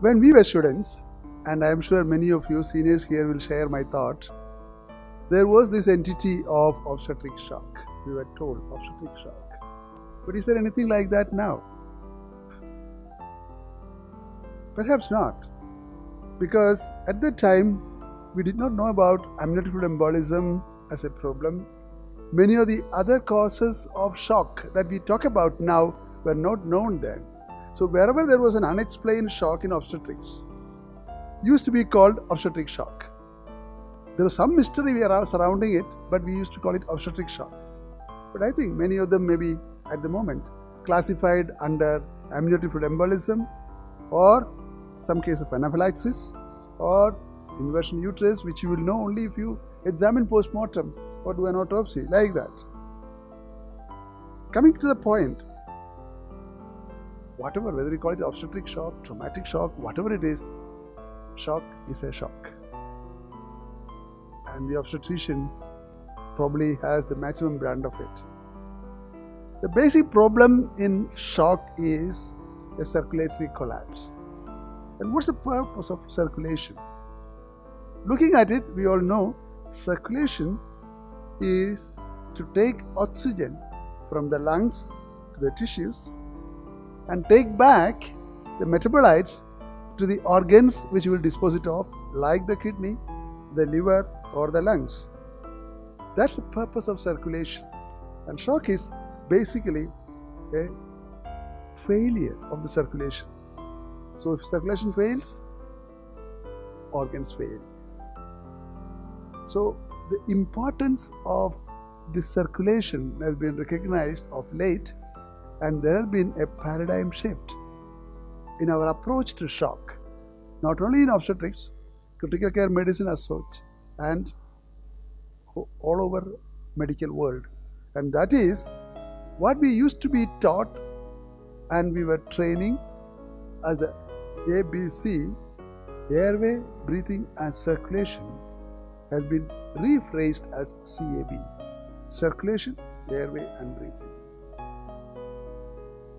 When we were students, and I am sure many of you seniors here will share my thought, there was this entity of obstetric shock. We were told obstetric shock. But is there anything like that now? Perhaps not. Because at that time, we did not know about amniotic fluid embolism as a problem. Many of the other causes of shock that we talk about now were not known then. So, wherever there was an unexplained shock in obstetrics, used to be called obstetric shock. There was some mystery surrounding it, but we used to call it obstetric shock. But I think many of them may be at the moment classified under amniotic fluid embolism or some case of anaphylaxis or inversion uterus, which you will know only if you examine post-mortem or do an autopsy, like that. Coming to the point, whatever, whether you call it obstetric shock, traumatic shock, whatever it is, shock is a shock. And the obstetrician probably has the maximum brand of it. The basic problem in shock is a circulatory collapse. And what's the purpose of circulation? Looking at it, we all know circulation is to take oxygen from the lungs to the tissues and take back the metabolites to the organs which will dispose it of, like the kidney, the liver, or the lungs. That's the purpose of circulation. And shock is basically a failure of the circulation. So, if circulation fails, organs fail. So, the importance of the circulation has been recognized of late, and there has been a paradigm shift in our approach to shock, not only in obstetrics, critical care medicine as such, and all over medical world. And that is what we used to be taught and we were training as the ABC, airway, breathing and circulation has been rephrased as CAB, circulation, airway and breathing.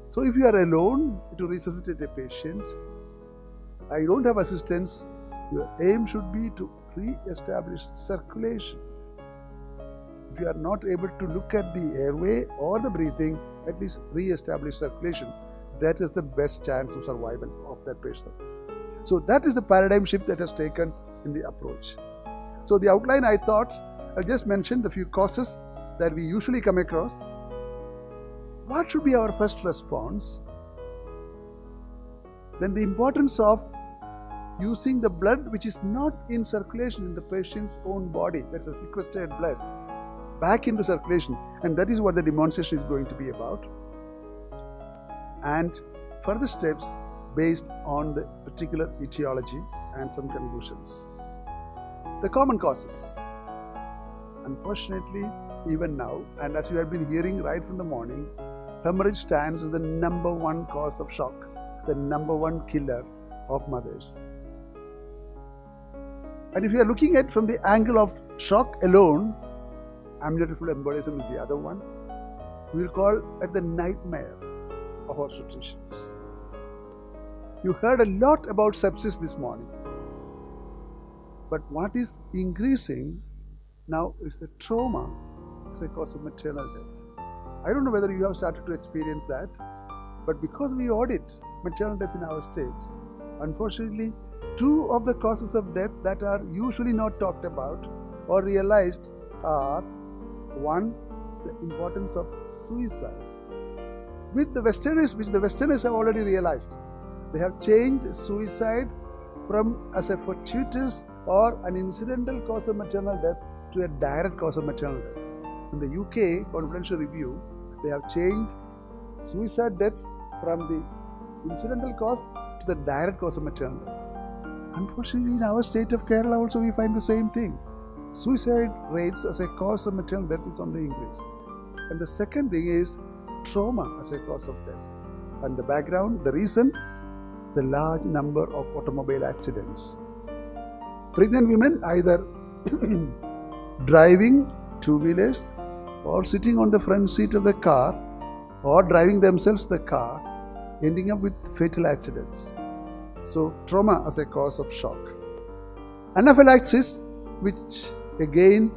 So if you are alone to resuscitate a patient, I don't have assistance, your aim should be to re-establish circulation. If you are not able to look at the airway or the breathing, at least re-establish circulation. That is the best chance of survival of that person. So that is the paradigm shift that has taken in the approach. So the outline I thought, I'll just mention the few causes that we usually come across. What should be our first response? Then the importance of using the blood which is not in circulation in the patient's own body, that's a sequestered blood, back into circulation. And that is what the demonstration is going to be about. And further steps based on the particular etiology and some conclusions. The common causes. Unfortunately, even now, and as you have been hearing right from the morning, hemorrhage stands as the number one cause of shock, the number one killer of mothers. And if you are looking at from the angle of shock alone, fluid embolism is the other one. We will call it the nightmare of obstetricians. You heard a lot about sepsis this morning. But what is increasing now is the trauma as a cause of maternal death. I don't know whether you have started to experience that, but because we audit maternal deaths in our state, unfortunately, two of the causes of death that are usually not talked about or realized are one, the importance of suicide. With the Westerners, which the Westerners have already realized, they have changed suicide from as a fortuitous or an incidental cause of maternal death to a direct cause of maternal death. In the UK confidential review, they have changed suicide deaths from the incidental cause to the direct cause of maternal death. Unfortunately, in our state of Kerala also we find the same thing. Suicide rates as a cause of maternal death is on the increase. And the second thing is trauma as a cause of death. And the background, the reason, the large number of automobile accidents. Pregnant women either driving two wheelers or sitting on the front seat of the car or driving themselves the car, ending up with fatal accidents. So, trauma as a cause of shock. Anaphylaxis, which again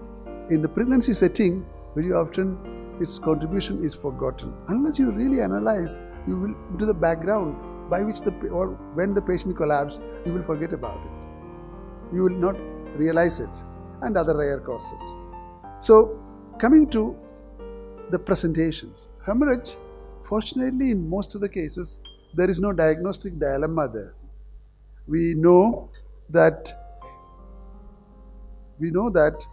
in the pregnancy setting, very often its contribution is forgotten. Unless you really analyze, you will do the background by which the or when the patient collapsed, you will forget about it. You will not realize it, and other rare causes. So, coming to the presentation, hemorrhage, fortunately, in most of the cases, there is no diagnostic dilemma there. We know that we know that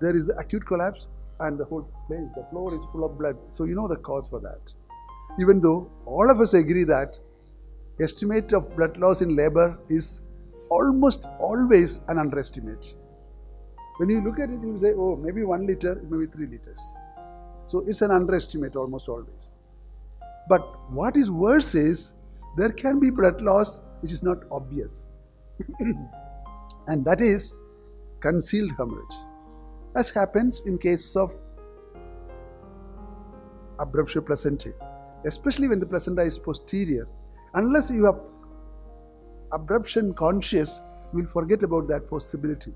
there is the acute collapse and the whole place, the floor is full of blood. So you know the cause for that. Even though all of us agree that estimate of blood loss in labor is almost always an underestimate. When you look at it, you say, oh, maybe one liter, maybe three liters. So it's an underestimate almost always. But what is worse is there can be blood loss which is not obvious. and that is concealed hemorrhage as happens in cases of abruptio placentae, especially when the placenta is posterior. Unless you have abruption conscious, you will forget about that possibility.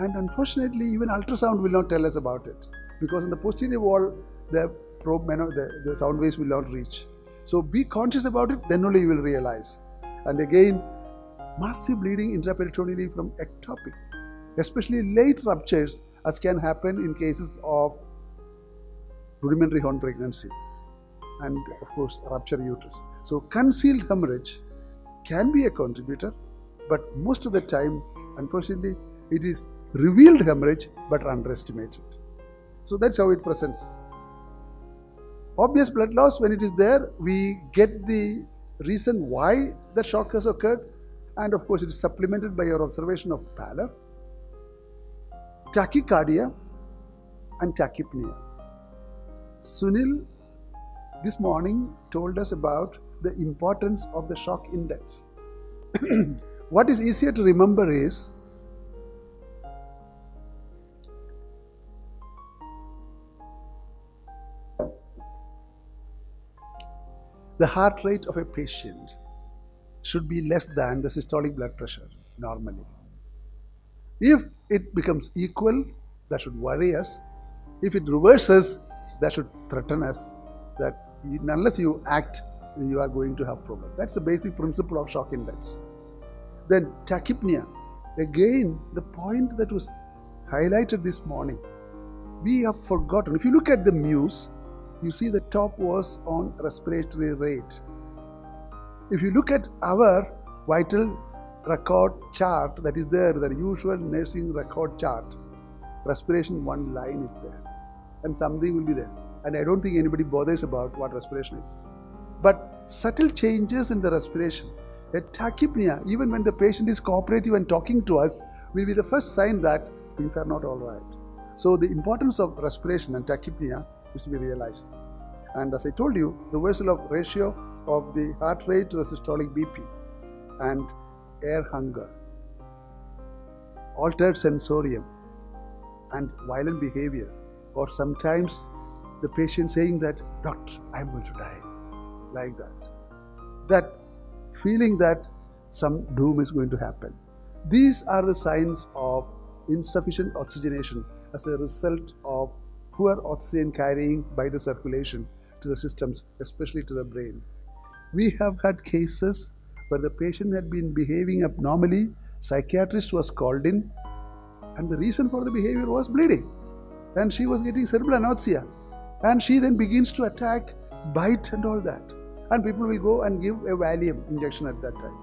And unfortunately, even ultrasound will not tell us about it because in the posterior wall, the probe, the, the sound waves will not reach. So be conscious about it, then only you will realize. And again, massive bleeding intraperitoneally from ectopic, especially late ruptures as can happen in cases of rudimentary horn pregnancy and of course rupture uterus. So concealed hemorrhage can be a contributor, but most of the time, unfortunately, it is revealed hemorrhage but underestimated. So that's how it presents. Obvious blood loss, when it is there, we get the reason why the shock has occurred, and of course, it is supplemented by your observation of pallor tachycardia and tachypnea. Sunil this morning told us about the importance of the shock index. what is easier to remember is the heart rate of a patient should be less than the systolic blood pressure normally. If it becomes equal, that should worry us. If it reverses, that should threaten us that unless you act, you are going to have problem. That's the basic principle of shock index. Then tachypnea. Again, the point that was highlighted this morning, we have forgotten. If you look at the MEWS, you see the top was on respiratory rate. If you look at our vital record chart that is there, the usual nursing record chart, respiration one line is there and something will be there. And I don't think anybody bothers about what respiration is. But subtle changes in the respiration, a tachypnea, even when the patient is cooperative and talking to us, will be the first sign that things are not all right. So the importance of respiration and tachypnea is to be realized. And as I told you, the reversal of ratio of the heart rate to the systolic BP and air hunger, altered sensorium, and violent behavior, or sometimes the patient saying that, Doctor, I'm going to die, like that. That feeling that some doom is going to happen. These are the signs of insufficient oxygenation as a result of poor oxygen carrying by the circulation to the systems, especially to the brain. We have had cases where the patient had been behaving abnormally, psychiatrist was called in, and the reason for the behavior was bleeding. And she was getting cerebral anoxia. And she then begins to attack, bite, and all that. And people will go and give a Valium injection at that time.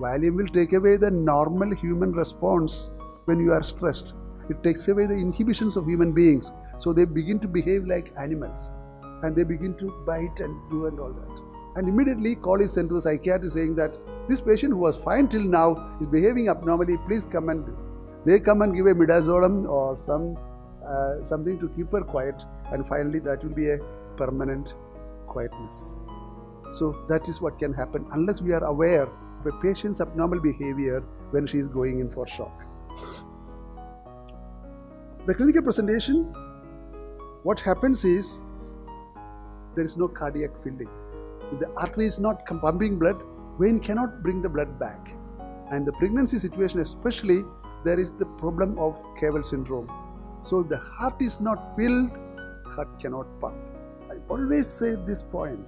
Valium will take away the normal human response when you are stressed. It takes away the inhibitions of human beings. So they begin to behave like animals. And they begin to bite and do and all that and immediately call is sent to the psychiatrist saying that this patient who was fine till now is behaving abnormally, please come and they come and give a midazolam or some uh, something to keep her quiet and finally that will be a permanent quietness. So that is what can happen unless we are aware of a patient's abnormal behavior when she is going in for shock. The clinical presentation, what happens is there is no cardiac filling. If the artery is not pumping blood, vein cannot bring the blood back. And the pregnancy situation, especially, there is the problem of caval syndrome. So if the heart is not filled, heart cannot pump. I always say this point.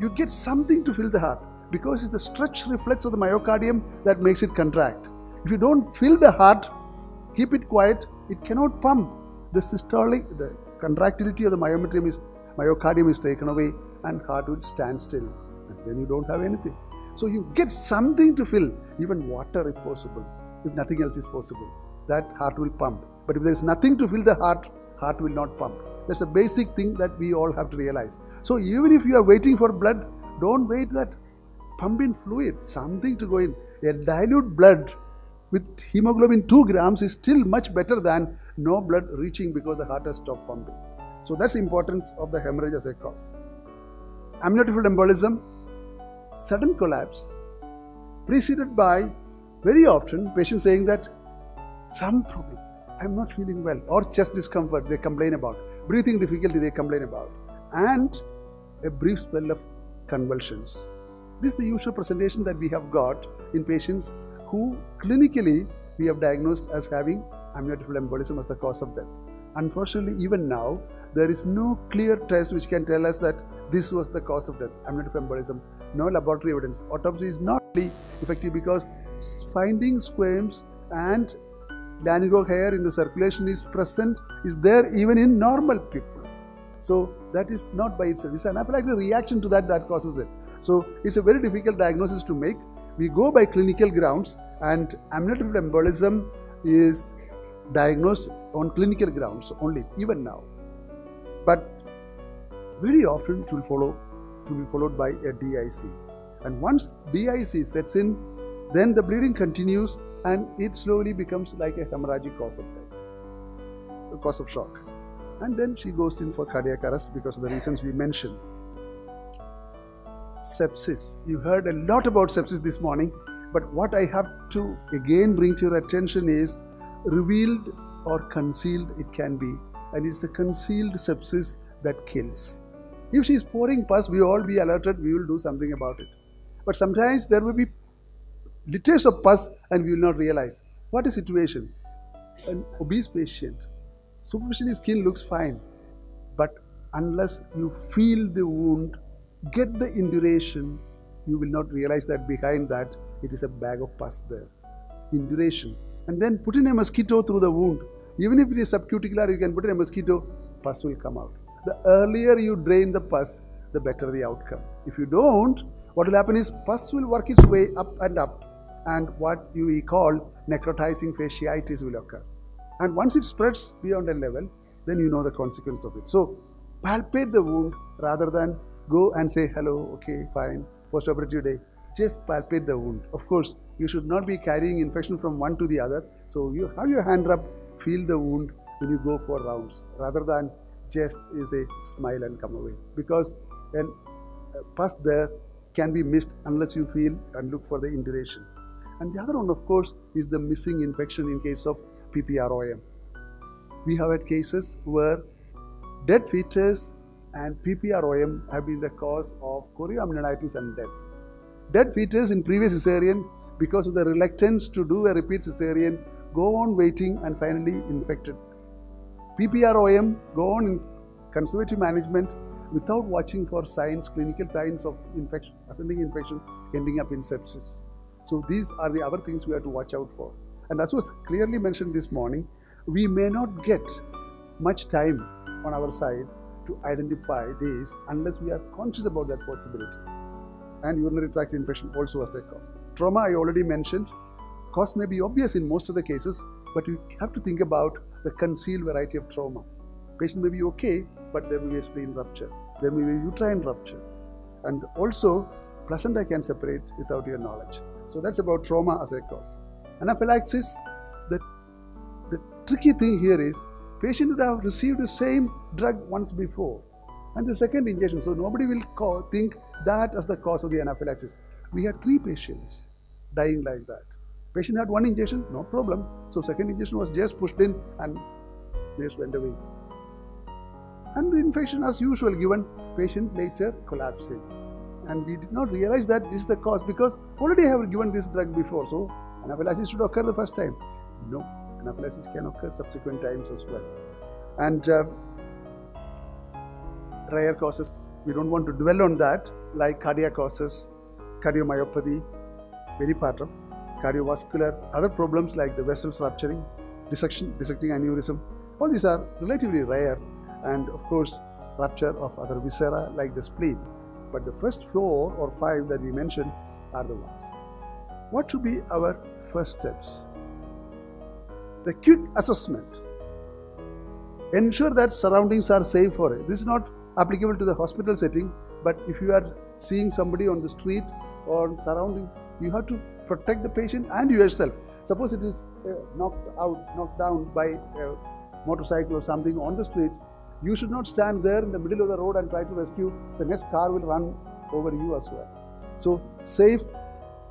You get something to fill the heart because it's the stretch reflex of the myocardium that makes it contract. If you don't fill the heart, keep it quiet, it cannot pump. The systolic, the contractility of the myometrium is myocardium is taken away and heart will stand still. And then you don't have anything. So you get something to fill, even water if possible, if nothing else is possible. That heart will pump. But if there is nothing to fill the heart, heart will not pump. That's a basic thing that we all have to realize. So even if you are waiting for blood, don't wait that pump in fluid, something to go in. A dilute blood with hemoglobin 2 grams is still much better than no blood reaching because the heart has stopped pumping. So that's the importance of the hemorrhage as a cause. Amniotic embolism, sudden collapse, preceded by very often patients saying that some problem, I'm not feeling well, or chest discomfort they complain about, breathing difficulty they complain about, and a brief spell of convulsions. This is the usual presentation that we have got in patients who clinically we have diagnosed as having amniotic embolism as the cause of death. Unfortunately, even now, there is no clear test which can tell us that this was the cause of death, amniotic embolism. No laboratory evidence. Autopsy is not really effective because finding squames and lanugo hair in the circulation is present, is there even in normal people. So that is not by itself. It's an anaphylactic reaction to that that causes it. So it's a very difficult diagnosis to make. We go by clinical grounds and amniotic embolism is diagnosed on clinical grounds only, even now. But very often it will follow to be followed by a DIC. And once DIC sets in, then the bleeding continues and it slowly becomes like a hemorrhagic cause of death, a cause of shock. And then she goes in for cardiac arrest because of the reasons we mentioned. Sepsis. You heard a lot about sepsis this morning, but what I have to again bring to your attention is revealed or concealed it can be, and it's the concealed sepsis that kills. If she is pouring pus, we all be alerted, we will do something about it. But sometimes there will be liters of pus and we will not realize. What is situation? An obese patient, superficially skin looks fine, but unless you feel the wound, get the induration, you will not realize that behind that it is a bag of pus there. Induration. And then put in a mosquito through the wound. Even if it is subcuticular, you can put in a mosquito, pus will come out. The earlier you drain the pus, the better the outcome. If you don't, what will happen is pus will work its way up and up and what we call necrotizing fasciitis will occur. And once it spreads beyond a level, then you know the consequence of it. So palpate the wound rather than go and say, hello, okay, fine, post-operative day. Just palpate the wound. Of course, you should not be carrying infection from one to the other. So you have your hand up, feel the wound when you go for rounds rather than just you say smile and come away. Because when uh, pus there can be missed unless you feel and look for the induration. And the other one, of course, is the missing infection in case of PPROM. We have had cases where dead fetus and PPROM have been the cause of chorioamnionitis and death. Dead fetus in previous cesarean, because of the reluctance to do a repeat cesarean, go on waiting and finally infected. PPROM go on in conservative management without watching for signs, clinical signs of infection, ascending infection, ending up in sepsis. So these are the other things we have to watch out for. And as was clearly mentioned this morning, we may not get much time on our side to identify these unless we are conscious about that possibility. And urinary tract infection also has that cause. Trauma I already mentioned. Cause may be obvious in most of the cases, but you have to think about the concealed variety of trauma. Patient may be okay, but there may be a spleen rupture. There may be uterine rupture. And also, placenta can separate without your knowledge. So that's about trauma as a cause. Anaphylaxis, the, the tricky thing here is patient would have received the same drug once before and the second injection. So nobody will call, think that as the cause of the anaphylaxis. We had three patients dying like that. Patient had one injection, no problem. So second injection was just pushed in and just went away. And the infection as usual given, patient later collapsing. and we did not realize that this is the cause because already I have given this drug before. So anaphylaxis should occur the first time. No, anaphylaxis can occur subsequent times as well. And uh, rare causes, we don't want to dwell on that, like cardiac causes, cardiomyopathy, peripartum, cardiovascular, other problems like the vessels rupturing, dissection, dissecting aneurysm. All these are relatively rare, and of course, rupture of other viscera like the spleen. But the first four or five that we mentioned are the ones. What should be our first steps? The quick assessment. Ensure that surroundings are safe for it. This is not applicable to the hospital setting, but if you are seeing somebody on the street or surrounding, you have to protect the patient and yourself. Suppose it is uh, knocked out, knocked down by a motorcycle or something on the street, you should not stand there in the middle of the road and try to rescue. The next car will run over you as well. So, safe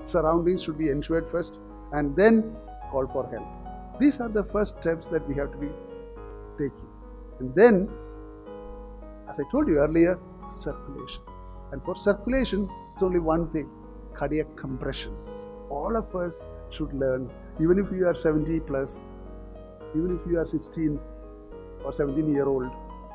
surroundings should be ensured first and then call for help. These are the first steps that we have to be taking. And then, as I told you earlier, circulation. And for circulation, it's only one thing cardiac compression. All of us should learn, even if you are 70 plus, even if you are 16 or 17 year old,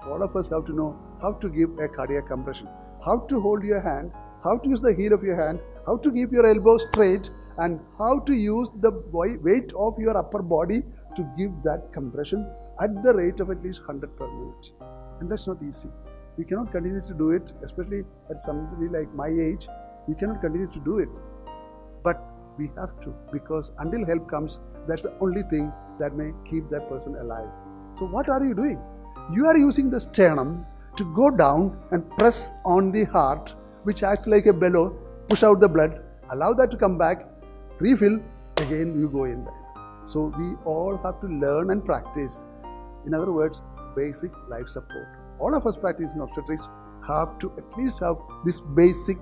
all of us have to know how to give a cardiac compression, how to hold your hand, how to use the heel of your hand, how to keep your elbow straight, and how to use the weight of your upper body to give that compression at the rate of at least 100 per minute. And that's not easy. We cannot continue to do it, especially at somebody like my age. We cannot continue to do it. But we have to because until help comes, that's the only thing that may keep that person alive. So, what are you doing? You are using the sternum to go down and press on the heart, which acts like a bellow, push out the blood, allow that to come back, refill, again you go in there. So we all have to learn and practice. In other words, basic life support. All of us practicing obstetrics have to at least have this basic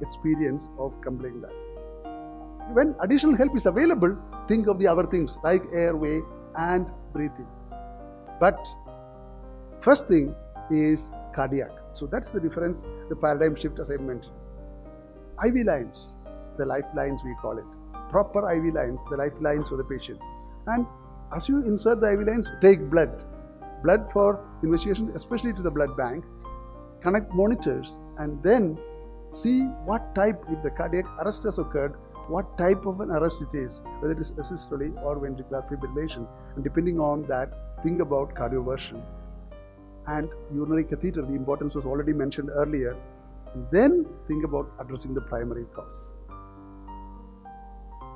experience of completing that. When additional help is available, think of the other things like airway and breathing. But first thing is cardiac. So that's the difference, the paradigm shift as I mentioned. IV lines, the lifelines we call it. Proper IV lines, the lifelines for the patient. And as you insert the IV lines, take blood. Blood for investigation, especially to the blood bank. Connect monitors and then see what type, if the cardiac arrest has occurred, what type of an arrest it is, whether it is asystole or ventricular fibrillation. And depending on that, think about cardioversion. And urinary catheter, the importance was already mentioned earlier. And then think about addressing the primary cause.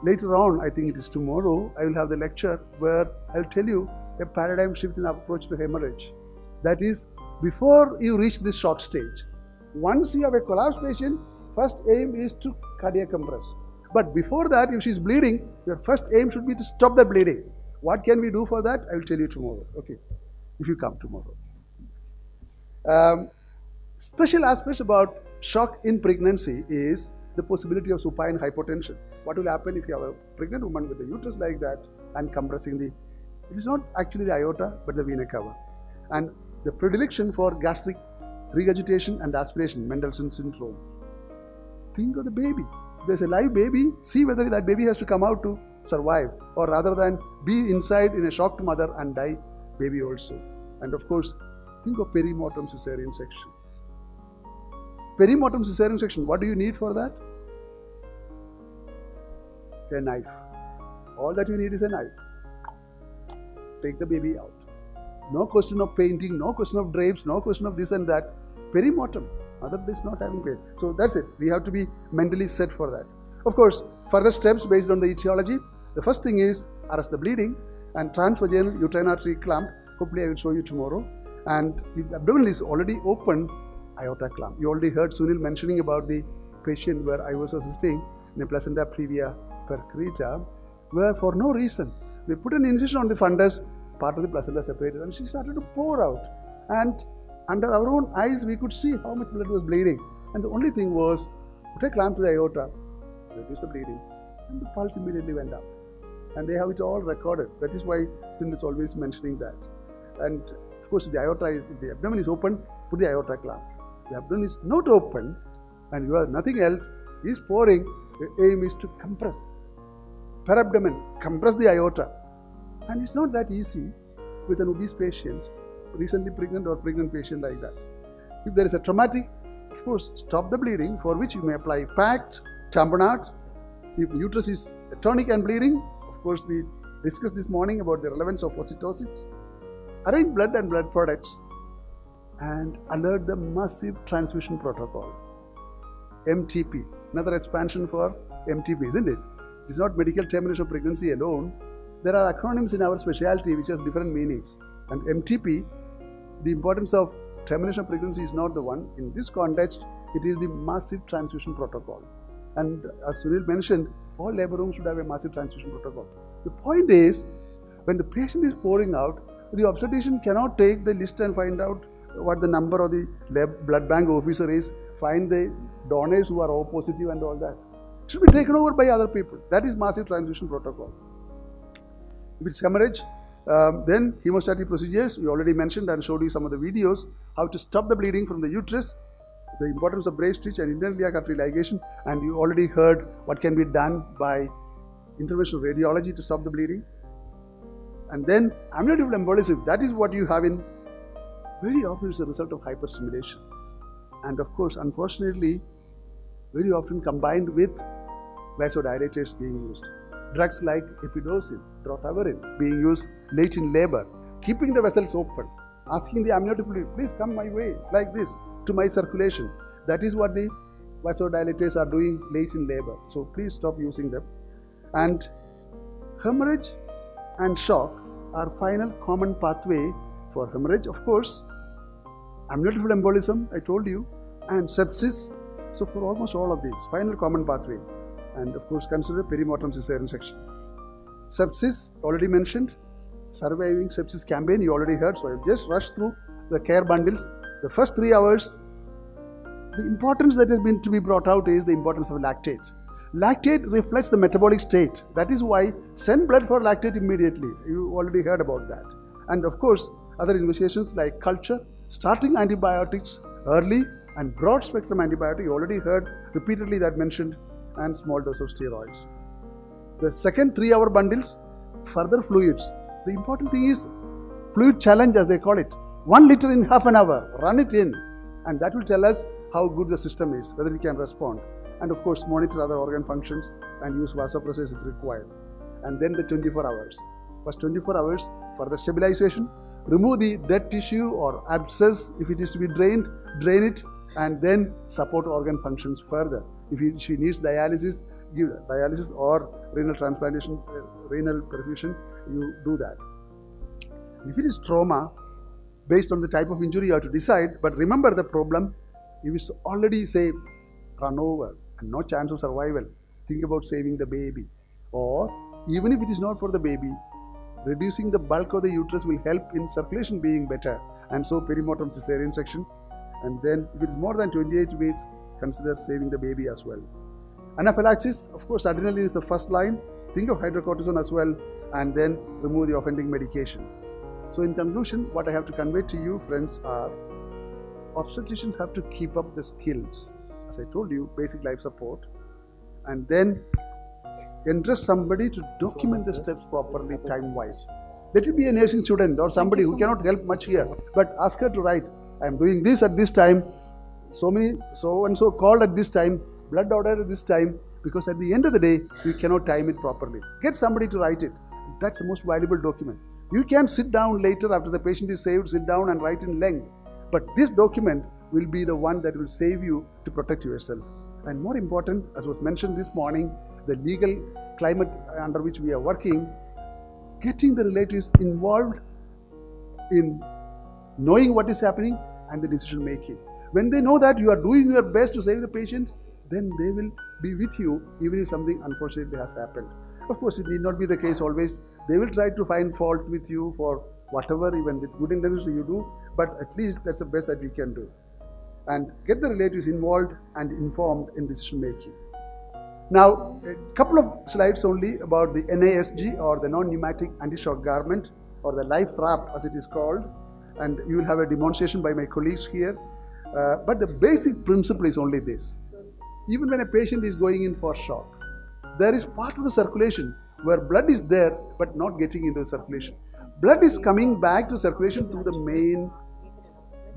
Later on, I think it is tomorrow, I will have the lecture where I'll tell you a paradigm shift in approach to hemorrhage. That is, before you reach this shock stage, once you have a collapsed patient, first aim is to cardiac compress. But before that, if she's bleeding, your first aim should be to stop the bleeding. What can we do for that? I will tell you tomorrow. Okay, if you come tomorrow. Um, special aspects about shock in pregnancy is the possibility of supine hypotension. What will happen if you have a pregnant woman with a uterus like that and compressing the, it is not actually the aorta but the vena cava. And the predilection for gastric regurgitation and aspiration, Mendelson syndrome. Think of the baby. There's a live baby, see whether that baby has to come out to survive or rather than be inside in a shocked mother and die, baby also. And of course, think of perimortem cesarean section perimortem cesarean section, what do you need for that? A knife. All that you need is a knife. Take the baby out. No question of painting, no question of drapes, no question of this and that. Perimortem. Mother is not having pain. So that's it. We have to be mentally set for that. Of course, further steps based on the etiology. The first thing is arrest the bleeding and transvaginal uterine artery clamp. Hopefully, I will show you tomorrow. And if the abdomen is already open, aorta clamp. You already heard Sunil mentioning about the patient where I was assisting in a placenta previa percreta, where for no reason we put an incision on the fundus, part of the placenta separated, and she started to pour out. And under our own eyes, we could see how much blood was bleeding. And the only thing was put a clamp to the aorta, reduce the bleeding, and the pulse immediately went up. And they have it all recorded. That is why Sunil is always mentioning that. And of course, the aorta is, the abdomen is open, put the aorta clamp the abdomen is not open, and you have nothing else, is pouring, the aim is to compress perabdomen, compress the aorta. And it's not that easy with an obese patient, recently pregnant or pregnant patient like that. If there is a traumatic, of course, stop the bleeding, for which you may apply packed tamponade. If uterus is tonic and bleeding, of course, we discussed this morning about the relevance of oxytocin. Arrange blood and blood products and alert the massive transfusion protocol. MTP, another expansion for MTP, isn't it? It's not medical termination of pregnancy alone. There are acronyms in our specialty which has different meanings. And MTP, the importance of termination of pregnancy is not the one. In this context, it is the massive transfusion protocol. And as Sunil mentioned, all labor rooms should have a massive transfusion protocol. The point is, when the patient is pouring out, the obstetrician cannot take the list and find out what the number of the blood bank officer is, find the donors who are O positive and all that. It should be taken over by other people. That is massive transfusion protocol. If it's hemorrhage, um, then hemostatic procedures, we already mentioned and showed you some of the videos, how to stop the bleeding from the uterus, the importance of brace stitch and internal artery ligation, and you already heard what can be done by interventional radiology to stop the bleeding. And then amniotic embolism, that is what you have in very often is a result of hyperstimulation. And of course, unfortunately, very often combined with vasodilators being used. Drugs like epidosin, drotaverine being used late in labor, keeping the vessels open, asking the amniotic fluid, please come my way, like this, to my circulation. That is what the vasodilators are doing late in labor. So please stop using them. And hemorrhage and shock are final common pathway for hemorrhage, of course, amniotic embolism, I told you, and sepsis. So for almost all of these, final common pathway. And of course, consider perimortem cesarean section. Sepsis, already mentioned. Surviving sepsis campaign, you already heard. So I just rushed through the care bundles. The first three hours, the importance that has been to be brought out is the importance of lactate. Lactate reflects the metabolic state. That is why send blood for lactate immediately. You already heard about that. And of course, other investigations like culture, starting antibiotics early and broad spectrum antibiotic, you already heard repeatedly that mentioned, and small dose of steroids. The second three hour bundles, further fluids. The important thing is fluid challenge as they call it. One liter in half an hour, run it in, and that will tell us how good the system is, whether we can respond. And of course, monitor other organ functions and use vasopressors if required. And then the 24 hours. First 24 hours for the stabilization, remove the dead tissue or abscess if it is to be drained, drain it and then support organ functions further. If she needs dialysis, give dialysis or renal transplantation, uh, renal perfusion, you do that. If it is trauma, based on the type of injury, you have to decide. But remember the problem, if it's already, say, run over and no chance of survival, think about saving the baby. Or even if it is not for the baby, reducing the bulk of the uterus will help in circulation being better and so perimortem cesarean section. And then if it is more than 28 weeks consider saving the baby as well. Anaphylaxis of course adrenaline is the first line. Think of hydrocortisone as well and then remove the offending medication. So in conclusion what i have to convey to you friends are obstetricians have to keep up the skills. As i told you basic life support. And then entrust somebody to document the steps properly time wise. Let it be a nursing student or somebody who cannot help much here, but ask her to write, I am doing this at this time, so many, so and so called at this time, blood order at this time, because at the end of the day, you cannot time it properly. Get somebody to write it. That's the most valuable document. You can sit down later after the patient is saved, sit down and write in length. But this document will be the one that will save you to protect yourself. And more important, as was mentioned this morning, the legal climate under which we are working, getting the relatives involved in knowing what is happening and the decision making. When they know that you are doing your best to save the patient, then they will be with you even if something unfortunately has happened. Of course, it need not be the case always. They will try to find fault with you for whatever, even with good intentions you do, but at least that's the best that we can do. And get the relatives involved and informed in decision making. Now, a couple of slides only about the NASG or the non-pneumatic anti-shock garment or the life wrap as it is called and you will have a demonstration by my colleagues here. Uh, but the basic principle is only this. even when a patient is going in for shock, there is part of the circulation where blood is there but not getting into the circulation. Blood is coming back to circulation through the main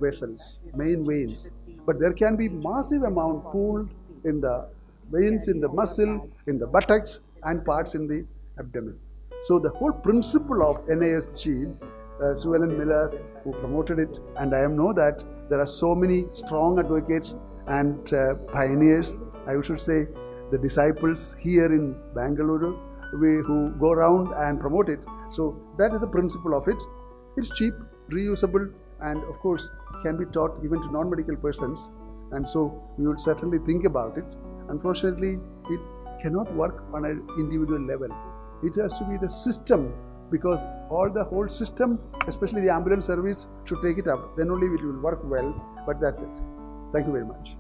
vessels, main veins. But there can be massive amount pooled in the veins, in the muscle, in the buttocks and parts in the abdomen. So the whole principle of NASG, uh, Suellen Miller who promoted it and I know that there are so many strong advocates and uh, pioneers, I should say the disciples here in Bangalore we, who go around and promote it. So that is the principle of it. It's cheap, reusable and of course can be taught even to non-medical persons and so we would certainly think about it. Unfortunately, it cannot work on an individual level. It has to be the system because all the whole system, especially the ambulance service, should take it up. Then only it will work well. But that's it. Thank you very much.